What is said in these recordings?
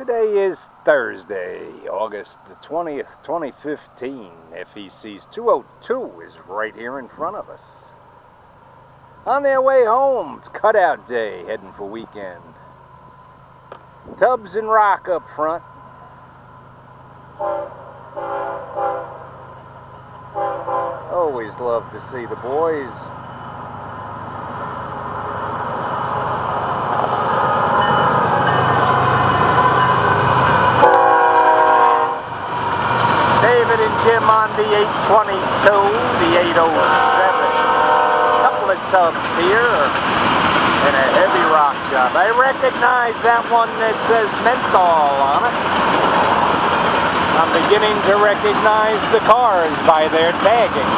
Today is Thursday, August the 20th, 2015. FEC's 202 is right here in front of us. On their way home, it's cutout day, heading for weekend. Tubs and Rock up front. Always love to see the boys David and Jim on the 822, the 807. Couple of tubs here and a heavy rock job. I recognize that one that says menthol on it. I'm beginning to recognize the cars by their tagging.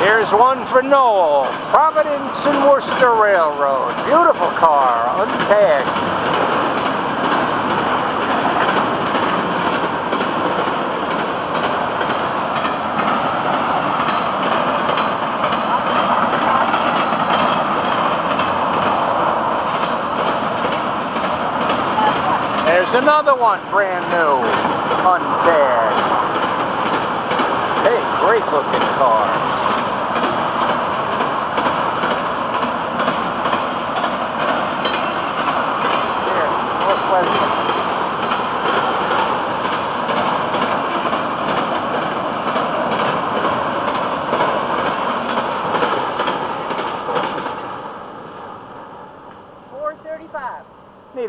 Here's one for Noel, Providence and Worcester Railroad. Beautiful car, untagged. There's another one, brand new, untagged. Hey, great looking car.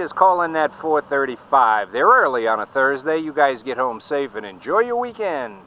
Is calling that 435. They're early on a Thursday. You guys get home safe and enjoy your weekend.